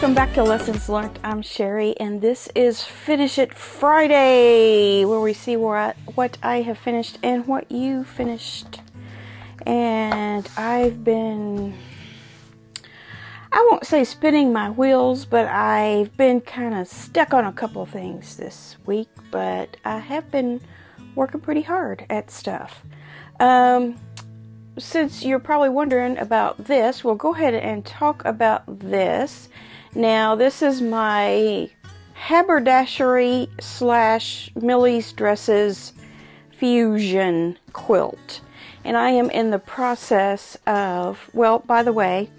welcome back to Lessons Learnt. I'm Sherry, and this is Finish It Friday, where we see I, what I have finished and what you finished. And I've been, I won't say spinning my wheels, but I've been kind of stuck on a couple things this week, but I have been working pretty hard at stuff. Um, since you're probably wondering about this, we'll go ahead and talk about this. Now, this is my haberdashery slash Millie's Dresses fusion quilt. And I am in the process of, well, by the way,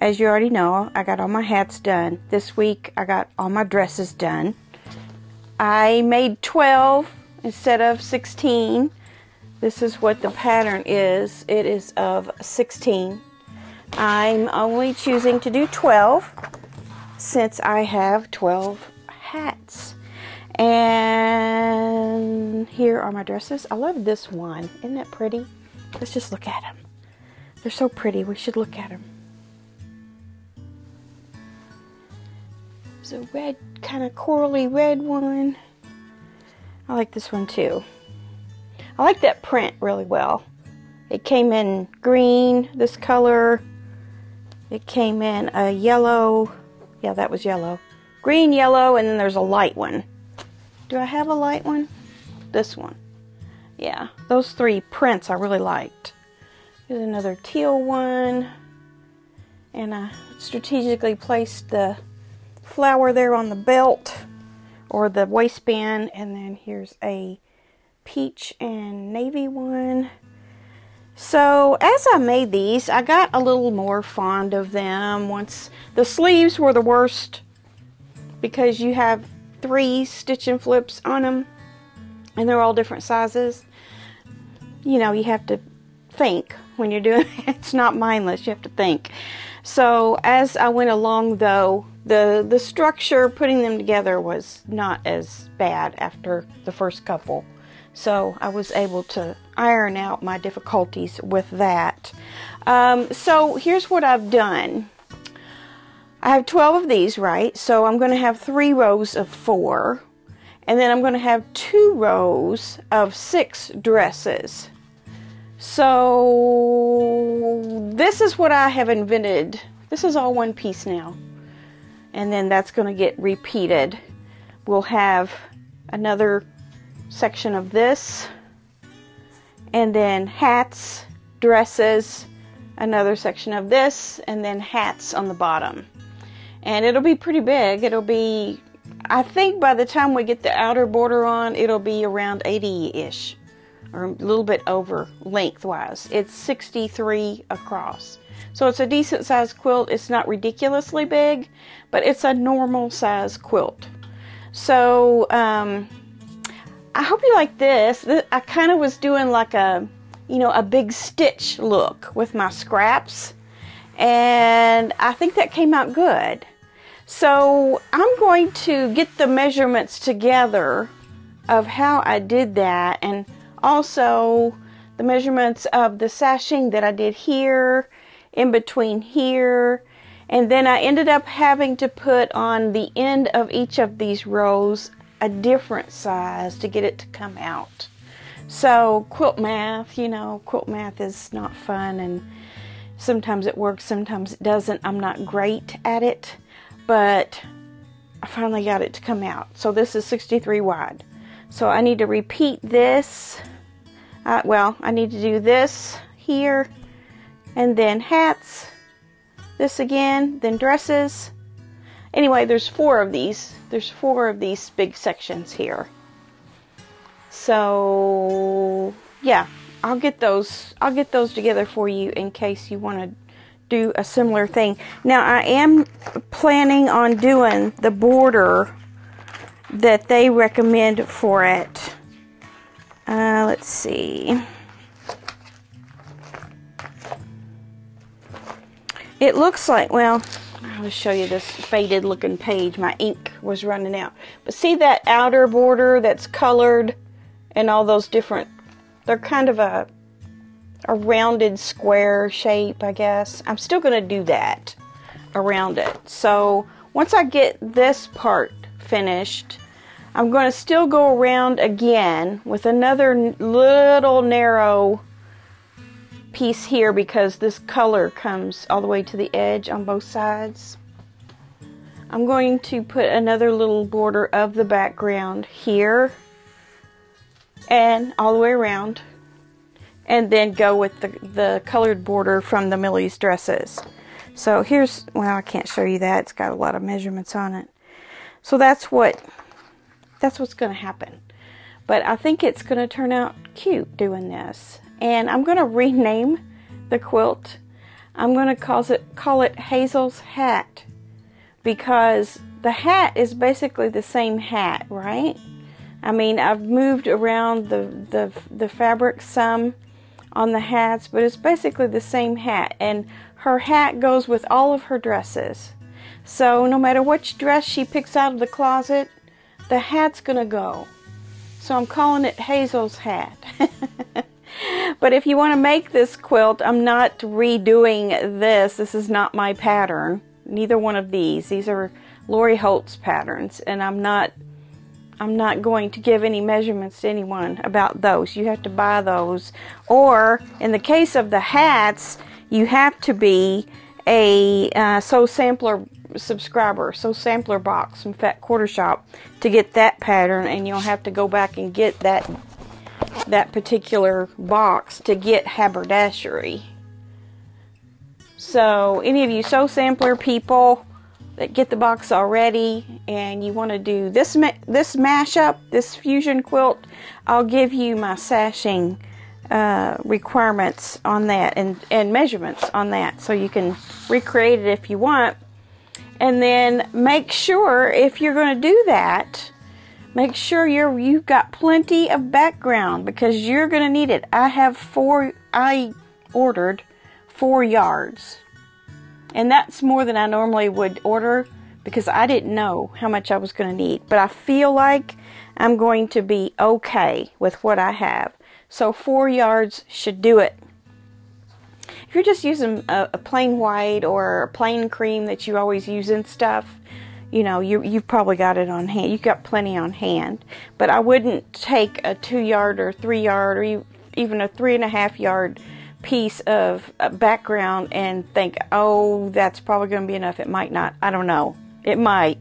as you already know, I got all my hats done. This week I got all my dresses done. I made 12 instead of 16 this is what the pattern is. It is of 16. I'm only choosing to do 12 since I have 12 hats. And here are my dresses. I love this one. Isn't that pretty? Let's just look at them. They're so pretty. We should look at them. There's a red, kind of corally red one. I like this one too. I like that print really well. It came in green, this color. It came in a yellow. Yeah, that was yellow. Green, yellow, and then there's a light one. Do I have a light one? This one. Yeah, those three prints I really liked. Here's another teal one. And I strategically placed the flower there on the belt or the waistband. And then here's a peach and navy one. So as I made these, I got a little more fond of them once the sleeves were the worst because you have three stitch and flips on them and they're all different sizes. You know, you have to think when you're doing it. It's not mindless, you have to think. So as I went along though, the the structure putting them together was not as bad after the first couple. So I was able to iron out my difficulties with that. Um, so here's what I've done. I have 12 of these, right? So I'm going to have three rows of four. And then I'm going to have two rows of six dresses. So this is what I have invented. This is all one piece now. And then that's going to get repeated. We'll have another section of this, and then hats, dresses, another section of this, and then hats on the bottom. And it'll be pretty big. It'll be, I think by the time we get the outer border on, it'll be around 80 ish, or a little bit over lengthwise. It's 63 across. So it's a decent sized quilt. It's not ridiculously big, but it's a normal size quilt. So, um, I hope you like this. I kind of was doing like a, you know, a big stitch look with my scraps. And I think that came out good. So I'm going to get the measurements together of how I did that and also the measurements of the sashing that I did here, in between here, and then I ended up having to put on the end of each of these rows a different size to get it to come out. So, quilt math, you know, quilt math is not fun and sometimes it works, sometimes it doesn't. I'm not great at it, but I finally got it to come out. So, this is 63 wide. So, I need to repeat this. Uh, well, I need to do this here and then hats, this again, then dresses. Anyway, there's four of these there's four of these big sections here. So yeah, I'll get those I'll get those together for you in case you want to do a similar thing. Now I am planning on doing the border that they recommend for it. Uh, let's see. It looks like, well, I'll show you this faded looking page. My ink was running out. But see that outer border that's colored and all those different, they're kind of a, a rounded square shape, I guess. I'm still going to do that around it. So once I get this part finished, I'm going to still go around again with another little narrow piece here because this color comes all the way to the edge on both sides. I'm going to put another little border of the background here and all the way around and then go with the, the colored border from the Millie's dresses. So here's, well, I can't show you that. It's got a lot of measurements on it. So that's what, that's what's going to happen. But I think it's going to turn out cute doing this. And I'm going to rename the quilt. I'm going to call it, call it Hazel's Hat because the hat is basically the same hat, right? I mean, I've moved around the, the, the fabric some on the hats, but it's basically the same hat. And her hat goes with all of her dresses. So no matter which dress she picks out of the closet, the hat's going to go. So I'm calling it Hazel's hat. but if you want to make this quilt, I'm not redoing this. This is not my pattern. Neither one of these. These are Lori Holt's patterns, and I'm not I'm not going to give any measurements to anyone about those. You have to buy those. Or, in the case of the hats, you have to be a uh, Sew Sampler subscriber, Sew Sampler box from Fat Quarter Shop to get that pattern, and you'll have to go back and get that that particular box to get haberdashery. So, any of you Sew Sampler people, that get the box already and you want to do this ma- this mashup, this fusion quilt, I'll give you my sashing uh, requirements on that and, and measurements on that so you can recreate it if you want. And then make sure if you're going to do that, make sure you're you've got plenty of background because you're going to need it. I have four I ordered 4 yards and that's more than I normally would order because I didn't know how much I was going to need. But I feel like I'm going to be okay with what I have. So four yards should do it. If you're just using a, a plain white or a plain cream that you always use in stuff, you know, you, you've probably got it on hand. You've got plenty on hand. But I wouldn't take a two yard or three yard or even a three and a half yard piece of uh, background and think, oh, that's probably going to be enough. It might not. I don't know. It might.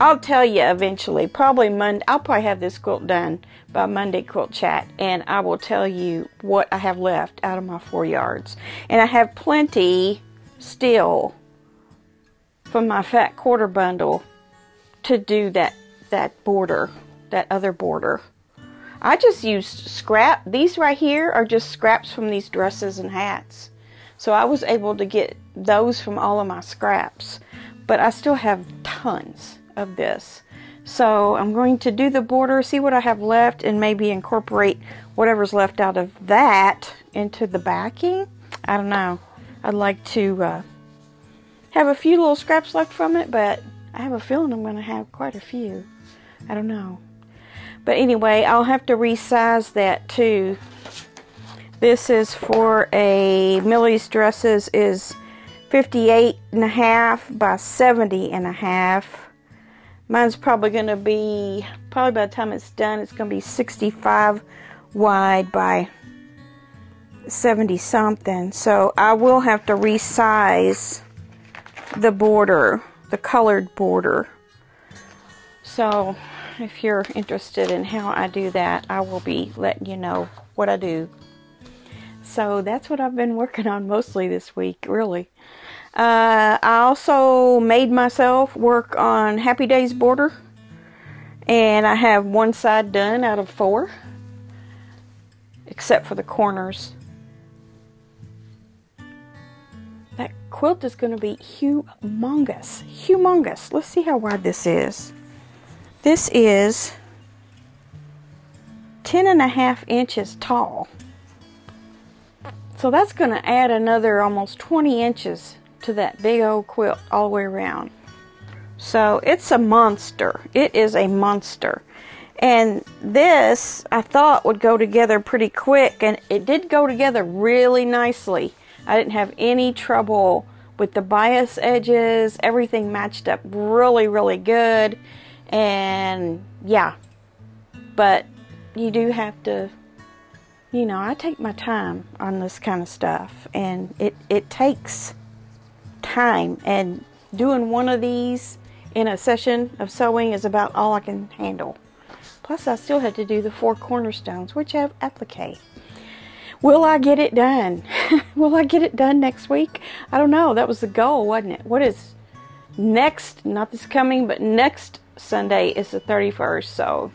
I'll tell you eventually. Probably Monday. I'll probably have this quilt done by Monday quilt chat, and I will tell you what I have left out of my four yards. And I have plenty still from my fat quarter bundle to do that that border, that other border. I just used scrap. These right here are just scraps from these dresses and hats. So I was able to get those from all of my scraps. But I still have tons of this. So I'm going to do the border, see what I have left, and maybe incorporate whatever's left out of that into the backing. I don't know. I'd like to uh, have a few little scraps left from it, but I have a feeling I'm going to have quite a few. I don't know. But anyway, I'll have to resize that too. This is for a Millie's Dresses is 58 and a half by 70 and a half. Mine's probably going to be, probably by the time it's done, it's going to be 65 wide by 70 something. So I will have to resize the border, the colored border. So if you're interested in how I do that, I will be letting you know what I do. So that's what I've been working on mostly this week, really. Uh, I also made myself work on Happy Days border, and I have one side done out of four, except for the corners. Quilt is going to be humongous, humongous. Let's see how wide this is. This is 10 and a half inches tall. So that's going to add another almost 20 inches to that big old quilt all the way around. So it's a monster. It is a monster. And this I thought would go together pretty quick, and it did go together really nicely. I didn't have any trouble with the bias edges. Everything matched up really, really good. And yeah, but you do have to, you know, I take my time on this kind of stuff, and it, it takes time. And doing one of these in a session of sewing is about all I can handle. Plus, I still had to do the four cornerstones, which have applique. Will I get it done? Will I get it done next week? I don't know. That was the goal, wasn't it? What is next? Not this coming, but next Sunday is the 31st, so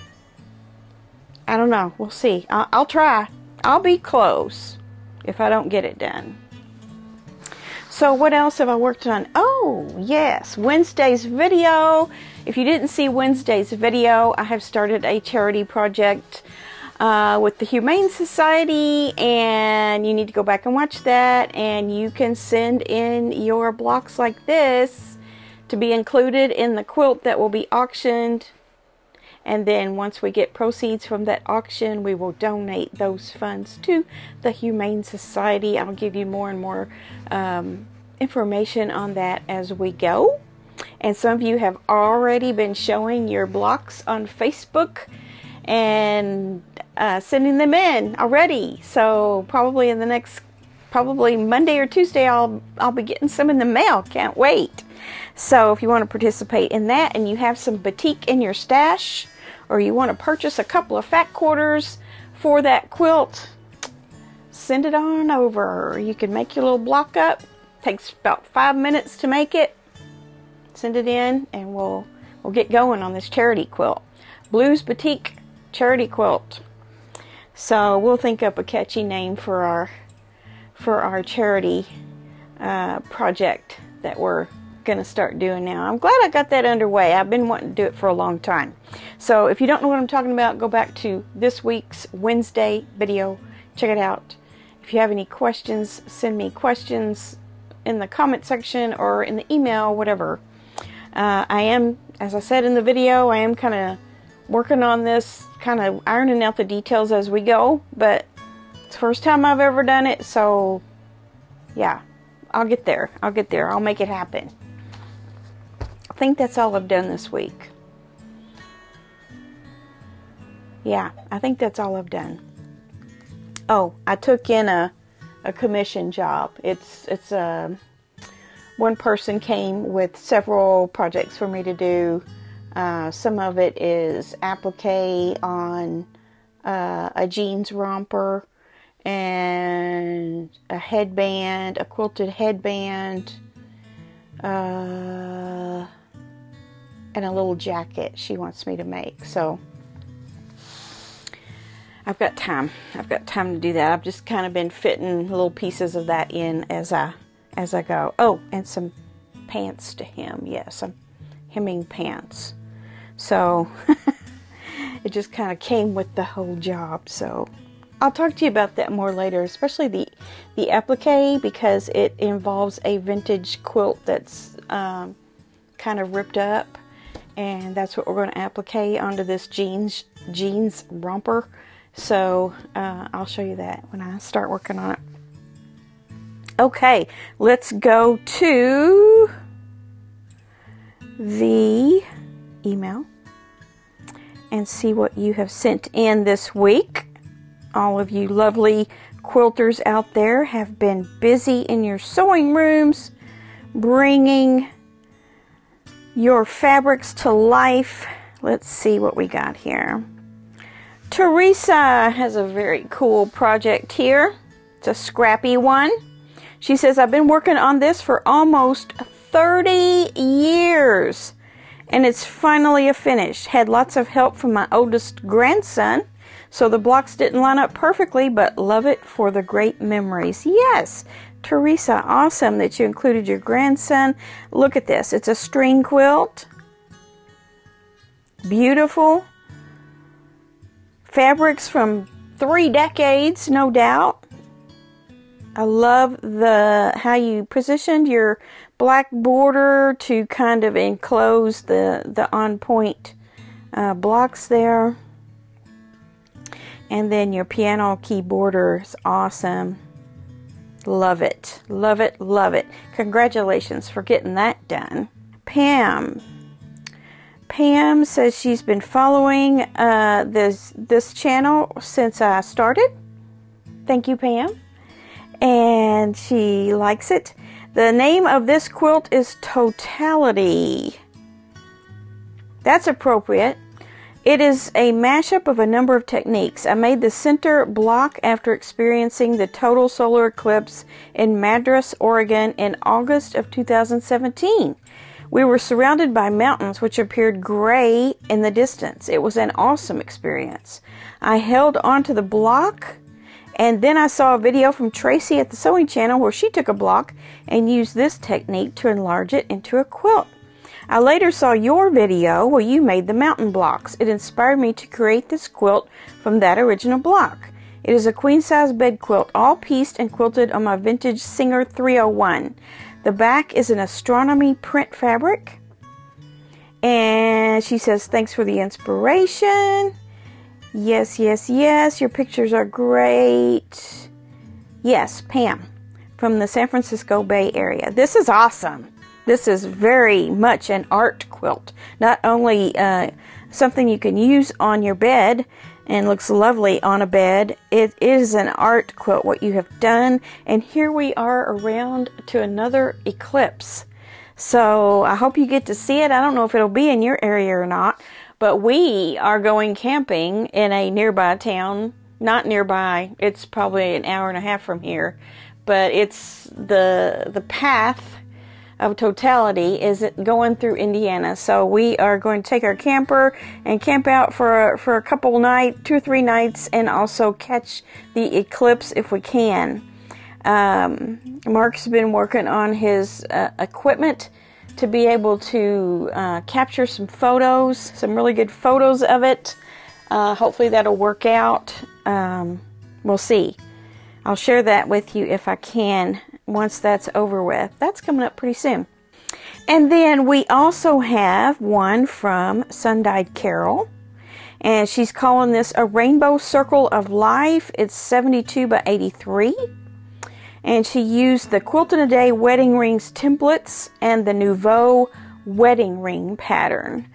I don't know. We'll see. I'll, I'll try. I'll be close if I don't get it done. So, what else have I worked on? Oh, yes, Wednesday's video. If you didn't see Wednesday's video, I have started a charity project uh, with the Humane Society, and you need to go back and watch that. And you can send in your blocks like this to be included in the quilt that will be auctioned. And then once we get proceeds from that auction, we will donate those funds to the Humane Society. I'll give you more and more um, information on that as we go. And some of you have already been showing your blocks on Facebook and uh, sending them in already. So probably in the next, probably Monday or Tuesday, I'll I'll be getting some in the mail. Can't wait. So if you want to participate in that, and you have some batik in your stash, or you want to purchase a couple of fat quarters for that quilt, send it on over. You can make your little block up Takes about five minutes to make it. Send it in, and we'll we'll get going on this charity quilt, Blues Batik Charity Quilt. So we'll think up a catchy name for our for our charity uh, project that we're going to start doing now. I'm glad I got that underway. I've been wanting to do it for a long time. So if you don't know what I'm talking about, go back to this week's Wednesday video. Check it out. If you have any questions, send me questions in the comment section or in the email, whatever. Uh, I am, as I said in the video, I am kind of working on this, kind of ironing out the details as we go, but it's the first time I've ever done it, so yeah, I'll get there. I'll get there. I'll make it happen. I think that's all I've done this week. Yeah, I think that's all I've done. Oh, I took in a a commission job. It's it's a um, one person came with several projects for me to do. Uh, some of it is applique on uh, a jeans romper and a headband, a quilted headband, uh, and a little jacket she wants me to make. So I've got time. I've got time to do that. I've just kind of been fitting little pieces of that in as I as I go. Oh, and some pants to hem. Yes, some hemming pants. So it just kind of came with the whole job. So I'll talk to you about that more later, especially the the applique because it involves a vintage quilt that's um, kind of ripped up, and that's what we're going to applique onto this jeans jeans romper. So uh, I'll show you that when I start working on it. Okay, let's go to the email and see what you have sent in this week. All of you lovely quilters out there have been busy in your sewing rooms bringing your fabrics to life. Let's see what we got here. Teresa has a very cool project here. It's a scrappy one. She says, I've been working on this for almost 30 years and it's finally a finish. Had lots of help from my oldest grandson, so the blocks didn't line up perfectly, but love it for the great memories. Yes, Teresa, awesome that you included your grandson. Look at this. It's a string quilt. Beautiful fabrics from three decades, no doubt. I love the how you positioned your black border to kind of enclose the the on point uh, blocks there, and then your piano key border is awesome. Love it. Love it. Love it. Congratulations for getting that done. Pam. Pam says she's been following uh, this this channel since I started. Thank you, Pam. And she likes it. The name of this quilt is Totality. That's appropriate. It is a mashup of a number of techniques. I made the center block after experiencing the total solar eclipse in Madras, Oregon in August of 2017. We were surrounded by mountains which appeared gray in the distance. It was an awesome experience. I held onto the block and then I saw a video from Tracy at the sewing channel where she took a block and used this technique to enlarge it into a quilt. I later saw your video where you made the mountain blocks. It inspired me to create this quilt from that original block. It is a queen size bed quilt, all pieced and quilted on my vintage Singer 301. The back is an astronomy print fabric. And she says, Thanks for the inspiration. Yes, yes, yes. Your pictures are great. Yes, Pam from the San Francisco Bay Area. This is awesome. This is very much an art quilt. Not only uh, something you can use on your bed and looks lovely on a bed, it is an art quilt, what you have done. And here we are around to another eclipse. So I hope you get to see it. I don't know if it'll be in your area or not, but we are going camping in a nearby town. Not nearby, it's probably an hour and a half from here, but it's the the path of totality is going through Indiana. So we are going to take our camper and camp out for a, for a couple nights, two or three nights, and also catch the eclipse if we can. Um, Mark's been working on his uh, equipment to be able to uh, capture some photos, some really good photos of it. Uh, hopefully that'll work out. Um, we'll see. I'll share that with you if I can once that's over with. That's coming up pretty soon. And then we also have one from Sundyed Carol. And she's calling this a rainbow circle of life. It's 72 by 83. And she used the Quilt in a Day wedding rings templates and the Nouveau wedding ring pattern.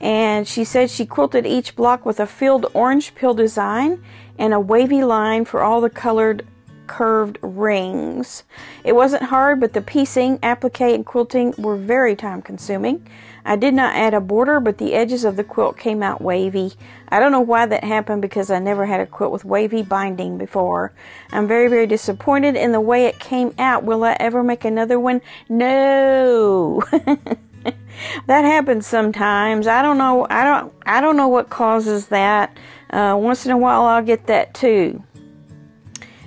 And she said she quilted each block with a filled orange peel design and a wavy line for all the colored curved rings. It wasn't hard, but the piecing, applique, and quilting were very time consuming. I did not add a border, but the edges of the quilt came out wavy. I don't know why that happened because I never had a quilt with wavy binding before. I'm very, very disappointed in the way it came out. Will I ever make another one? No. that happens sometimes. I don't know. I don't. I don't know what causes that. Uh, once in a while, I'll get that too.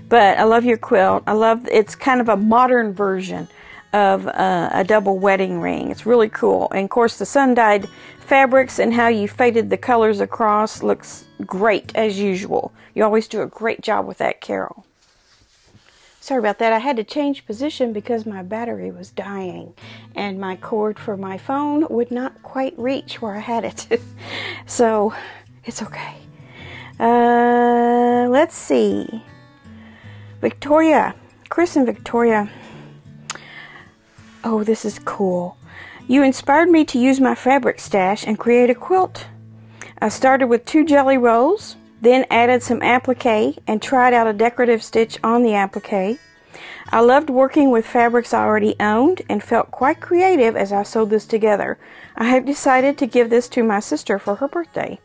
But I love your quilt. I love it's kind of a modern version of uh, a double wedding ring. It's really cool. And of course, the sun dyed fabrics and how you faded the colors across looks great as usual. You always do a great job with that, Carol. Sorry about that. I had to change position because my battery was dying and my cord for my phone would not quite reach where I had it. so it's okay. Uh, let's see. Victoria, Chris and Victoria. Oh, this is cool. You inspired me to use my fabric stash and create a quilt. I started with two jelly rolls, then added some applique and tried out a decorative stitch on the applique. I loved working with fabrics I already owned and felt quite creative as I sewed this together. I have decided to give this to my sister for her birthday.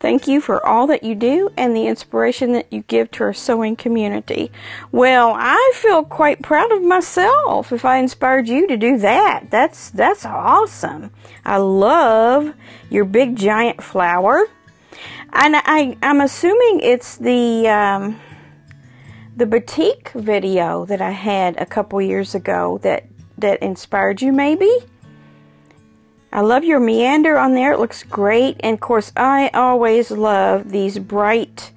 Thank you for all that you do and the inspiration that you give to our sewing community. Well, I feel quite proud of myself if I inspired you to do that. That's that's awesome. I love your big giant flower. And I I'm assuming it's the um, the batik video that I had a couple years ago that that inspired you maybe. I love your meander on there. It looks great. And of course, I always love these bright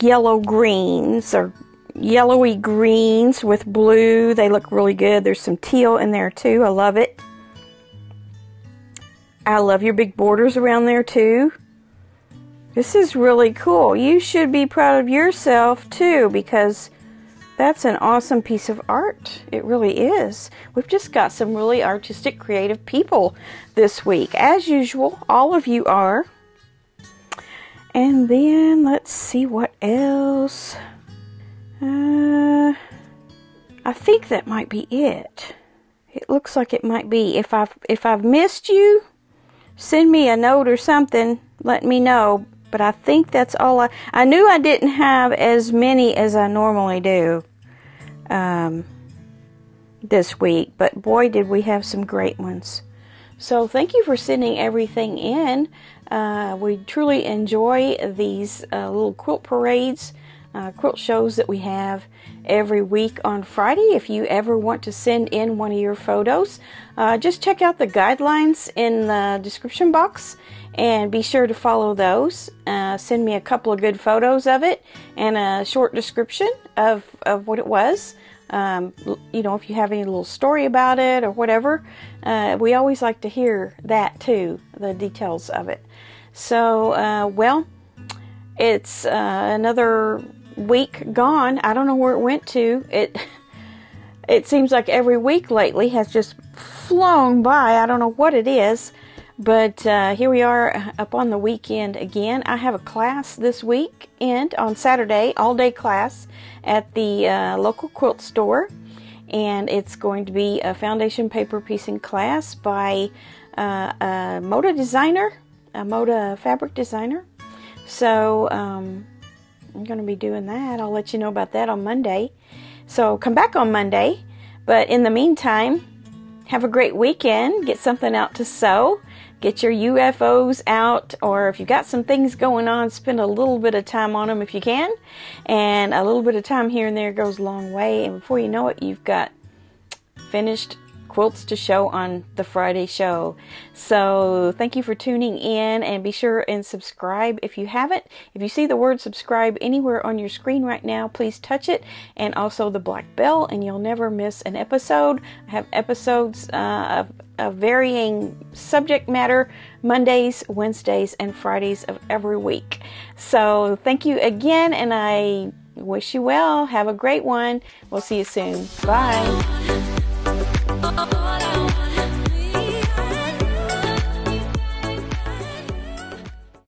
yellow greens or yellowy greens with blue. They look really good. There's some teal in there too. I love it. I love your big borders around there too. This is really cool. You should be proud of yourself too because That's an awesome piece of art. It really is. We've just got some really artistic, creative people this week. As usual, all of you are. And then let's see what else. Uh, I think that might be it. It looks like it might be. If I've if I've missed you, send me a note or something. Let me know but I think that's all I. I knew I didn't have as many as I normally do um, this week, but boy, did we have some great ones. So thank you for sending everything in. Uh, we truly enjoy these uh, little quilt parades, uh, quilt shows that we have every week on Friday. If you ever want to send in one of your photos, uh, just check out the guidelines in the description box and be sure to follow those. Uh, send me a couple of good photos of it and a short description of, of what it was. Um, you know, if you have any little story about it or whatever, uh, we always like to hear that too, the details of it. So, uh, well, it's uh, another week gone. I don't know where it went to. It it seems like every week lately has just flown by. I don't know what it is. But uh, here we are up on the weekend again. I have a class this week and on Saturday, all day class at the uh, local quilt store. And it's going to be a foundation paper piecing class by uh, a Moda designer, a Moda fabric designer. So um, I'm going to be doing that. I'll let you know about that on Monday. So come back on Monday. But in the meantime, have a great weekend. Get something out to sew get your UFOs out, or if you've got some things going on, spend a little bit of time on them if you can. And a little bit of time here and there goes a long way. And before you know it, you've got finished quilts to show on the Friday show. So thank you for tuning in and be sure and subscribe if you haven't. If you see the word subscribe anywhere on your screen right now, please touch it and also the black bell and you'll never miss an episode. I have episodes uh, of, of varying subject matter Mondays, Wednesdays, and Fridays of every week. So thank you again and I wish you well. Have a great one. We'll see you soon. Bye. Oh.